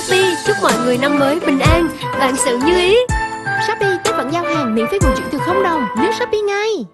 Shopee chúc mọi người năm mới bình an, vạn sự như ý. Shopee Tết vẫn giao hàng miễn phí vận chuyển từ không đồng. Nước Shopee ngay.